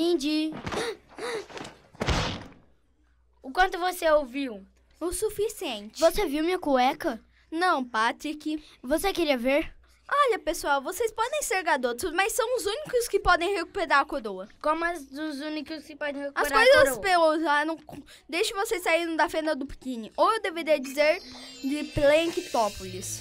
Mindy. O quanto você ouviu? O suficiente. Você viu minha cueca? Não, Patrick. Você queria ver? Olha, pessoal, vocês podem ser garotos, mas são os únicos que podem recuperar a coroa. Como as dos únicos que podem As recuperar a coisas coroa? coisas usaram. Deixe vocês saírem da fenda do biquíni. Ou eu deveria dizer de Planktópolis.